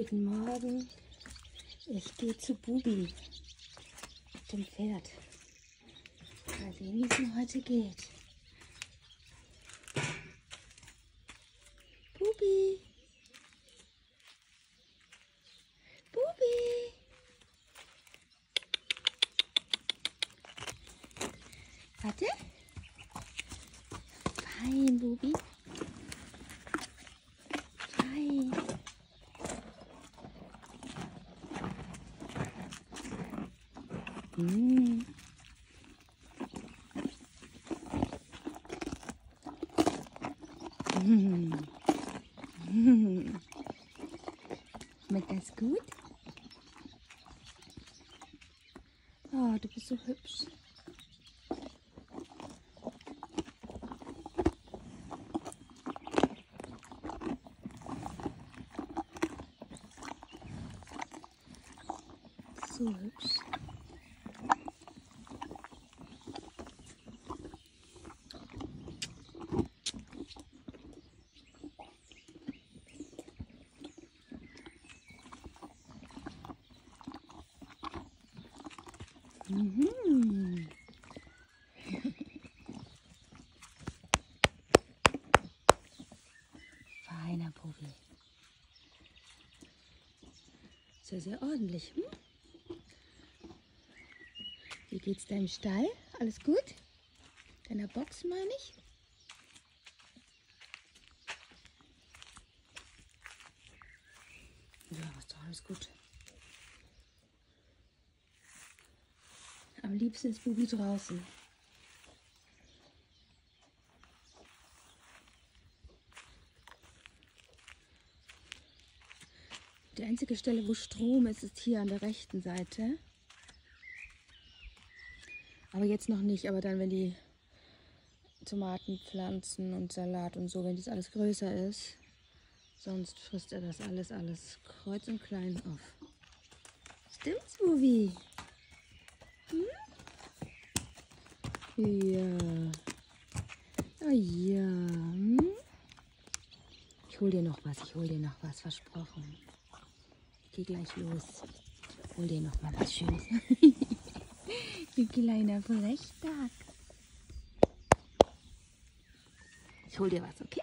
Guten Morgen. Ich gehe zu Bubi. Mit dem Pferd. Mal sehen, wie es mir heute geht. Bubi. Bubi. Warte. Fein, Bubi. Mm. Mm. Mm. Schmeckt das gut? Oh, du bist so hübsch. So hübsch. Mhm. Feiner Bubi. Sehr, sehr ordentlich. Hm? Wie geht's deinem Stall? Alles gut? Deiner Box meine ich? Ja, ist doch alles gut. Am liebsten ist Bubi draußen. Die einzige Stelle, wo Strom ist, ist hier an der rechten Seite. Aber jetzt noch nicht, aber dann, wenn die Tomatenpflanzen und Salat und so, wenn das alles größer ist, sonst frisst er das alles, alles kreuz und klein auf. Stimmt's, Ja. Oh ja. Hm? Ich hol dir noch was, ich hol dir noch was, versprochen. Ich geh gleich los. Ich hol dir noch mal was Schönes. du kleiner Frechdachs. Ich hol dir was, okay?